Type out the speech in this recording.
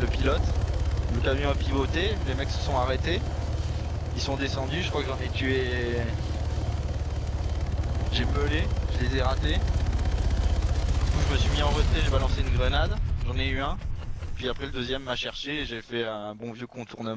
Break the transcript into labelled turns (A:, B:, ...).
A: Le pilote. Le camion a pivoté, les mecs se sont arrêtés. Ils sont descendus, je crois que j'en ai tué. J'ai pelé, je les ai ratés. Du coup, je me suis mis en retrait, j'ai balancé une grenade, j'en ai eu un. Puis après, le deuxième m'a cherché et j'ai fait un bon vieux contournement.